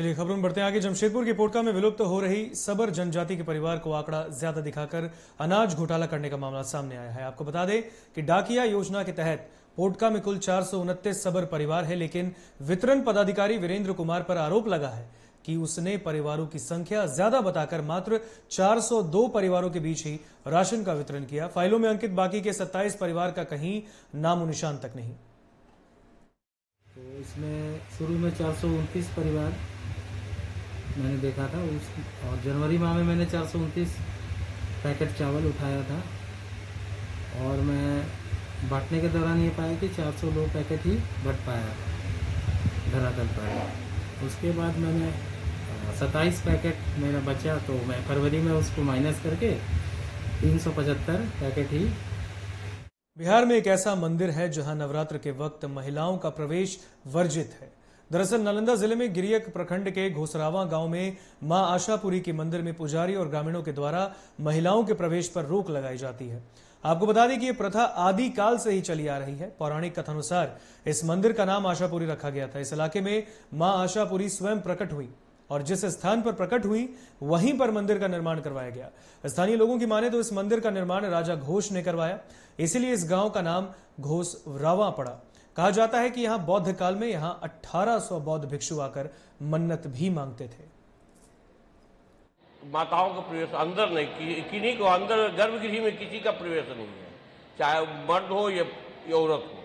चलिए खबरों में बढ़ते हैं। आगे जमशेदपुर के पोटका में विलुप्त हो रही सबर जनजाति के परिवार को आंकड़ा ज़्यादा दिखाकर अनाज घोटाला करने का मामला सामने आया है। आपको बता दें कि डाकिया योजना के तहत पोटका में कुल चार सबर परिवार है, लेकिन वितरण पदाधिकारी वीरेंद्र कुमार पर आरोप लगा है कि उसने परिवारों की संख्या ज़्यादा बताकर मात्र 402 परिवारों के बीच ही राशन का वितरण किया। फाइलों में अंकित बाकी के 27 परिवार का कहीं नामो निशान तक नहीं। तो इसमें शुरू में चार परिवार मैंने देखा था, उस, और जनवरी माह में मैंने चार सौ उनतीस पैकेट चावल उठाया था। और मैं बांटने के दौरान ये पाया कि 402 पैकेट ही बट पाया धरातल पर उसके बाद मैंने सत्ताईस पैकेट मेरा बचा तो मैं फरवरी में उसको माइनस करके 375 पैकेट ही बिहार में एक ऐसा मंदिर है जहाँ नवरात्र के वक्त महिलाओं का प्रवेश वर्जित है। दरअसल नालंदा ज़िले में गिरियक प्रखंड के घोसरावा गाँव में माँ आशापुरी के मंदिर में पुजारी और ग्रामीणों के द्वारा महिलाओं के प्रवेश पर रोक लगाई जाती है। आपको बता दें कि यह प्रथा आदि काल से ही चली आ रही है। पौराणिक कथानुसार इस मंदिर का नाम आशापुरी रखा गया था। इस इलाके में माँ आशापुरी स्वयं प्रकट हुई और जिस स्थान पर प्रकट हुई, वहीं पर मंदिर का निर्माण करवाया गया। स्थानीय लोगों की माने तो इस मंदिर का निर्माण राजा घोष ने करवाया। इसीलिए इस गाँव का नाम घोष रावा पड़ा। कहा जाता है कि यहाँ बौद्ध काल में यहाँ 1800 बौद्ध भिक्षु आकर मन्नत भी मांगते थे। माताओं का प्रवेश अंदर नहीं किन्हीं को अंदर गर्भगृह में किसी का प्रवेश नहीं है। चाहे मर्द हो या औरत हो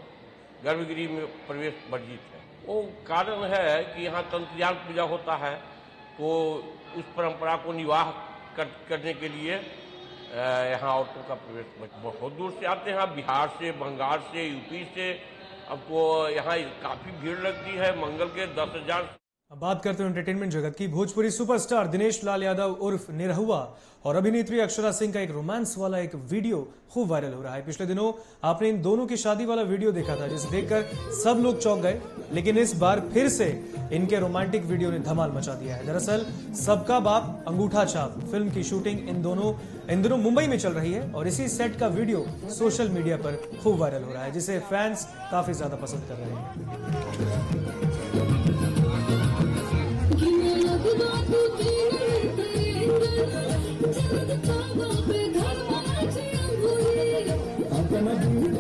गर्भगृह में प्रवेश वर्जित है। वो कारण है कि यहाँ तंत्रयान पूजा होता है तो उस परंपरा को निवाह कर, करने के लिए यहाँ औरतों का प्रवेश बहुत दूर से आते हैं। बिहार से बंगाल से यूपी से अब वो यहाँ काफ़ी भीड़ लगती है मंगल के दस हज़ार अब बात करते हैं एंटरटेनमेंट जगत की। भोजपुरी सुपरस्टार दिनेश लाल यादव उर्फ़ निरहुआ और अभिनेत्री अक्षरा सिंह का एक रोमांस वाला एक वीडियो खूब वायरल हो रहा है। पिछले दिनों आपने इन दोनों की शादी वाला वीडियो देखा था, जिसे देखकर सब लोग चौंक गए, लेकिन इस बार फिर से इनके रोमांटिक वीडियो ने धमाल मचा दिया है। दरअसल, सबका बाप अंगूठा छाप फ़िल्म की शूटिंग इन दोनों, इन दिनों मुंबई में चल रही है और इसी सेट का वीडियो सोशल मीडिया पर खूब वायरल हो रहा है, जिसे फैंस काफ़ी ज़्यादा पसंद कर रहे हैं। I'm gonna do